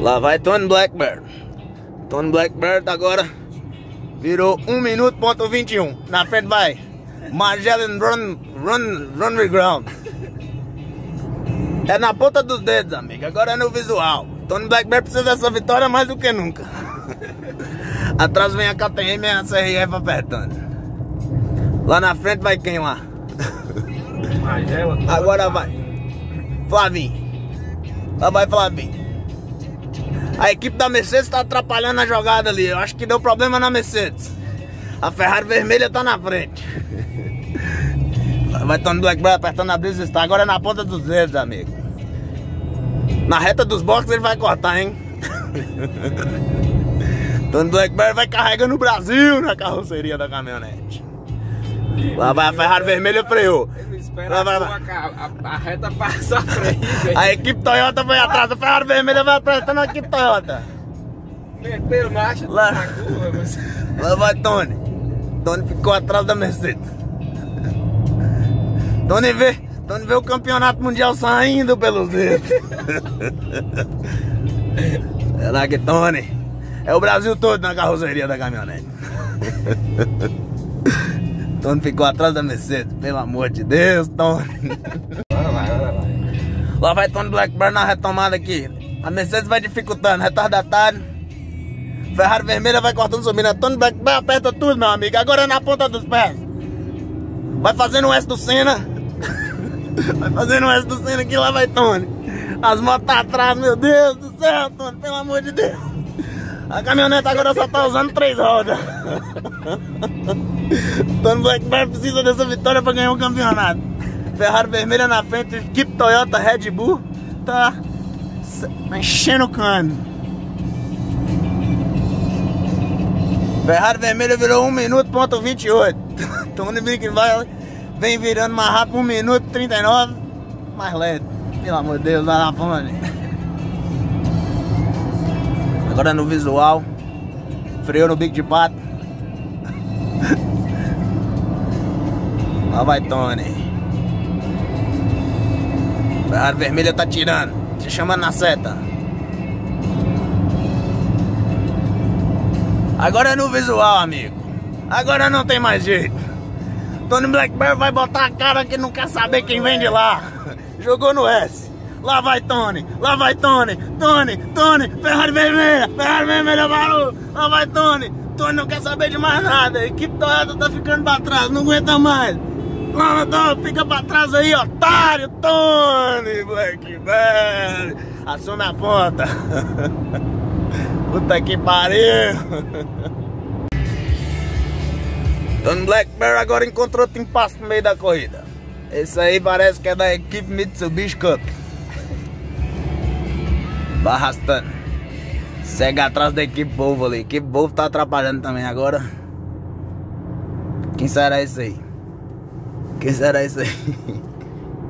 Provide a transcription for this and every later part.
Lá vai Tony Blackbird. Tony Blackbird agora virou 1 minuto ponto 21. Na frente vai Magellan Run, Run, Run Ground. É na ponta dos dedos, amigo. Agora é no visual. Tony Blackbird precisa dessa vitória mais do que nunca. Atrás vem a KTM e a CRF apertando. Lá na frente vai quem lá? Agora vai. Flavinho. Lá vai Flavinho. A equipe da Mercedes está atrapalhando a jogada ali. Eu acho que deu problema na Mercedes. A Ferrari vermelha tá na frente. Vai Tony Blackbird apertando a brisa está agora é na ponta dos dedos, amigo. Na reta dos boxes ele vai cortar, hein? Tony Blackbird vai carregando o Brasil na carroceria da caminhonete. Lá vai a Ferrari vermelha freou. Espera vai, vai, vai. A, a, a, reta passa à frente. A equipe Toyota vai atrás, a Ferrari vermelha vai apresentando a equipe Toyota. Meteram marcha lá, na curva, mas... lá vai Tony. Tony ficou atrás da Mercedes. Tony vê, Tony vê o campeonato mundial saindo pelos dedos. é lá que Tony. É o Brasil todo na carroceria da caminhonete. Tony ficou atrás da Mercedes, pelo amor de Deus, Tony. Lá vai Tony Blackburn na retomada aqui. A Mercedes vai dificultando, retardatário. Ferrari vermelha vai cortando subindo. Tony Blackburn aperta tudo, meu amigo. Agora é na ponta dos pés. Vai fazendo o S do Senna. vai fazendo o S do Senna aqui, lá vai Tony. As motos tá atrás, meu Deus do céu, Tony, pelo amor de Deus. A caminhonete agora só tá usando três rodas. Tony Blackburn precisa dessa vitória para ganhar o um campeonato. Ferrari vermelha na frente, equipe Toyota Red Bull tá enchendo o cano. Ferrari vermelha virou 1 minuto ponto 28. Tony Blackburn vem virando mais rápido 1 minuto 39, mais lento. Pelo amor de Deus, vai na fome. Agora no visual, freio no bico de pato. Lá vai Tony. A vermelha tá tirando. Te chamando na seta. Agora é no visual, amigo. Agora não tem mais jeito. Tony Blackbird vai botar a cara que não quer saber quem vem de lá. Jogou no S. Lá vai Tony, lá vai Tony, Tony, Tony, Ferrari vermelha, Ferrari vermelha parou, lá vai Tony, Tony não quer saber de mais nada, a equipe Toyota tá ficando pra trás, não aguenta mais. Tony, fica pra trás aí, otário, Tony, Blackbird, assume a ponta. Puta que pariu. Tony Blackbird agora encontrou outro impasse no meio da corrida. Esse aí parece que é da equipe Mitsubishi Cup. Vai arrastando. Segue atrás da equipe Volvo ali. A equipe Volvo tá atrapalhando também agora. Quem será esse aí? Quem será esse aí?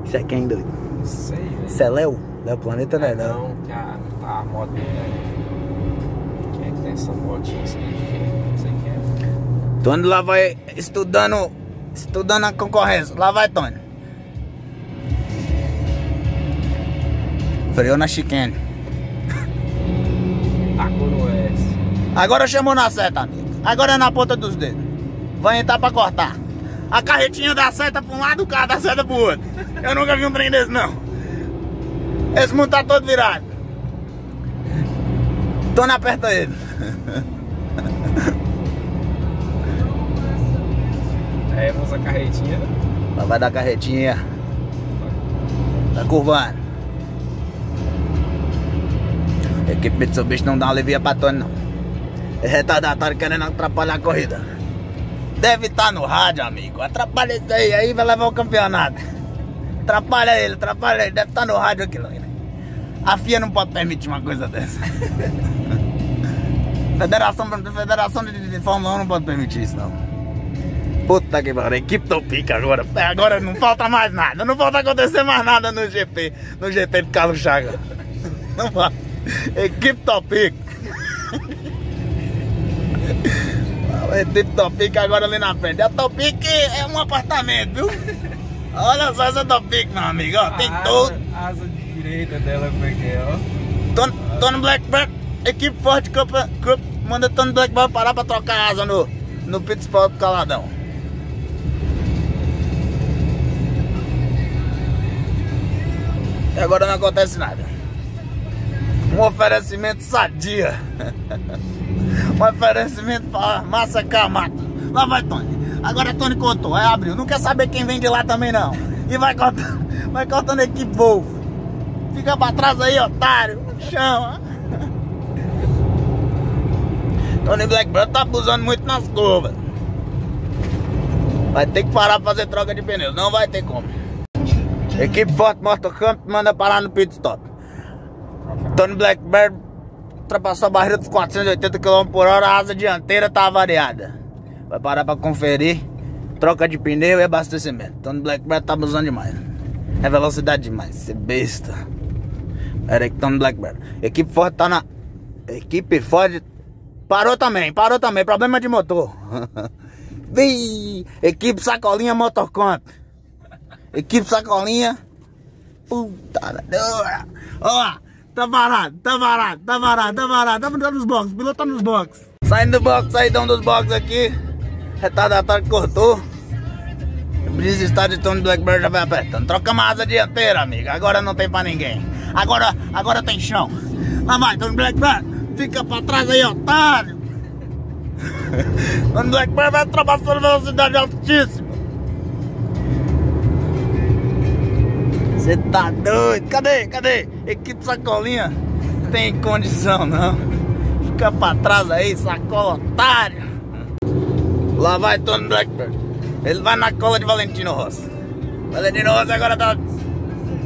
Isso é quem, doido? Não sei, velho. Isso é Léo? Léo Planeta, né? Não, que a, tá a moto? Quem é que tem essa motinha assim? Não sei quem é. Tony lá vai estudando, estudando a concorrência. Lá vai Tony. Freou na chicane. Tacou no S. Agora chamou na seta, amigo. Agora é na ponta dos dedos. Vai entrar pra cortar. A carretinha dá seta pra um lado, o carro dá seta pro outro. Eu nunca vi um trem desse, não. Esse mundo tá todo virado. Tony aperta ele. É, vamos a carretinha. Lá vai dar carretinha. Tá curvando. A equipe Mitsubishi não dá uma levia pra Tony, não. É retardatário querendo atrapalhar a corrida. Deve estar no rádio, amigo. Atrapalha isso aí, aí vai levar o campeonato. Atrapalha ele, atrapalha ele. Deve estar no rádio aquilo né? A FIA não pode permitir uma coisa dessa. Federação, Federação de, de Fórmula 1 não pode permitir isso, não. Puta que pariu, equipe topica agora. É, Agora não falta mais nada. Não falta acontecer mais nada no GP. No GP de Carlos Chaga. Não vai. Equipe topica. A equipe topica agora ali na frente. A topic é um apartamento, viu? Olha só essa topic, meu amigo. Ó, tem A todo. asa- Asa direita dela, como é que é, ó? Tony, Tony Blackbird, equipe forte Cup, Cup manda Tony Blackbird parar pra trocar asa no, no pit caladão. E agora não acontece nada. Um oferecimento sadia. um oferecimento para massa camata. Lá vai Tony. Agora Tony contou, aí abriu. Não quer saber quem vem de lá também não. E vai cortando, vai cortando a equipe Wolf. Fica pra trás aí, otário. Chama. Tony Blackbird tá abusando muito nas curvas. Vai ter que parar pra fazer troca de pneus. Não vai ter como. Equipe Forte Motocamp manda parar no pit stop. Tony Blackbird ultrapassou a barreira dos 480 km por hora, a asa dianteira tá variada. Vai parar pra conferir. Troca de pneu e abastecimento. Tony Blackbird tá abusando demais. É velocidade demais, você besta. Era aí, Tony Blackbird. Equipe Forte tá na. Equipe Forte parou também, parou também. Problema de motor. Vi! Equipe Sacolinha Motocamp. Equipe Sacolinha. Puta da Ó, tá parado, tá parado, tá parado, tá parado. Tá, nos boxes, o piloto tá nos boxes. Saindo do box, saídão dos boxes aqui. Retardatário cortou. Brisa está de Tony Blackbird já vai apertando. Troca a asa dianteira, amiga. Agora não tem pra ninguém. Agora, agora tem chão. Lá vai, Tony Blackbird. Fica pra trás aí, otário. Tony Blackbird vai ultrapassando velocidade altíssima. Você tá doido? Cadê? Cadê? Equipe sacolinha. Tem condição não. Fica pra trás aí, sacola otário. Lá vai Tony Blackbird. Ele vai na cola de Valentino Rossi. Valentino Rossi agora tá,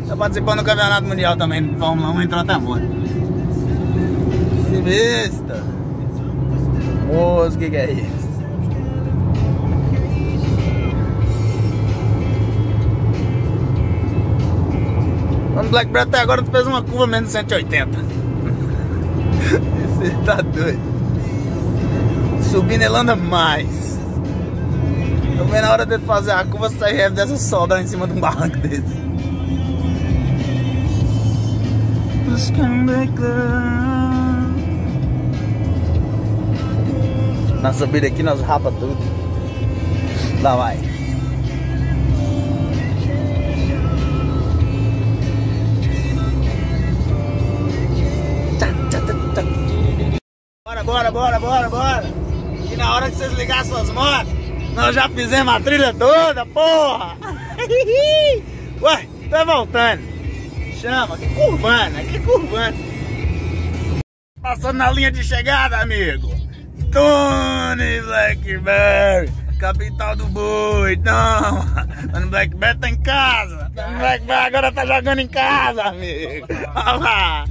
tá participando do campeonato mundial também de Fórmula 1, entrou até agora. Se besta. Moço, o que, que é isso? O Blackbird até agora fez uma curva menos de 180. Você tá doido. Subindo ele anda mais. Tô vendo a hora dele fazer a curva reto dessa solda em cima de um barranco desse. Na subida aqui nós rapa tudo. Lá vai. Bora, bora, bora, bora. Que na hora que vocês ligarem suas motos, nós já fizemos a trilha toda, porra. Ué, tá voltando. Chama, que curvana, que curvana. Passando na linha de chegada, amigo. Tony Blackberry, capital do boi. Não, Tony Blackberry tá em casa. Tony Blackberry agora tá jogando em casa, amigo. Olha lá.